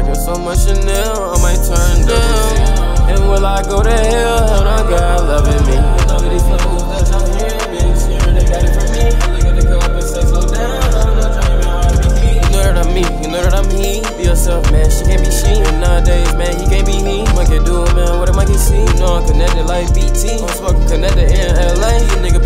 Got so much Chanel, I might turn down. And will I go to hell? Hell no, God loving me. They got it from me. The slow down. I'm not to You know that I'm me, you know that I'm he. Be yourself, man. She can't be she. And nowadays, man, he can't be he. Monkey do man. What a monkey see? You know I'm connected like BT. I'm smoking connected in LA. You nigga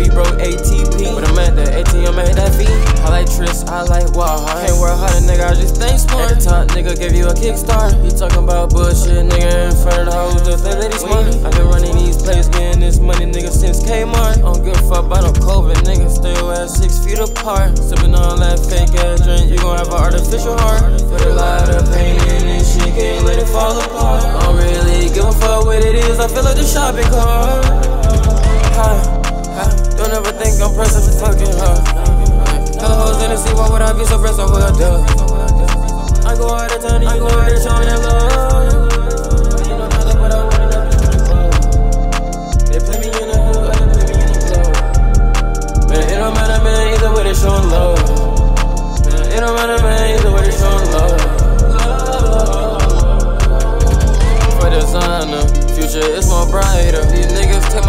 I like Walmart. Can't work harder, nigga. I just think smart. At the top, nigga, give you a kickstart. You talking about bullshit, nigga, in front of the hoes. Just think that he's smart. i been running these plays, getting this money, nigga, since Kmart. I don't give a fuck about no COVID, nigga. Still at six feet apart. Sipping on that fake ass drink, you gon' have an artificial heart. Put a lot of pain in this shit, can't let it fall apart. I don't really give a fuck what it is, I feel like the shopping cart. Hi, hi, don't ever think I'm pressing for fucking her. Tell the hoes in the sea, why would I be so pressed I do? I go out of town, you go out of town, and love. I wanna the. They play me in the hood, play me in the. Man, it don't matter, man, way they showing love. Man, it don't matter, man, way they showing love. Future is more brighter. These niggas take